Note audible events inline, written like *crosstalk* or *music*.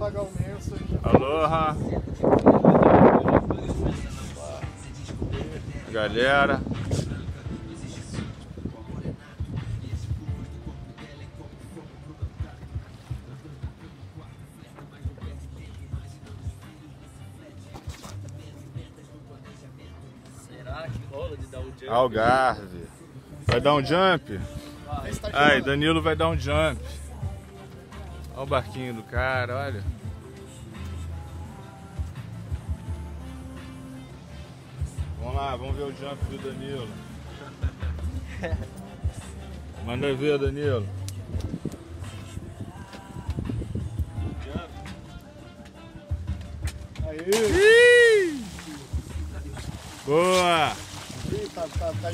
Porra! Galera. Será que rola de dar um jump? Algarve. Vai dar um jump? Aí, Danilo vai dar um jump. Olha o barquinho do cara, olha. Vamos lá, vamos ver o jump do Danilo. *laughs* Manda ver, Danilo. Aí. Boa! Ih, tá, tá, tá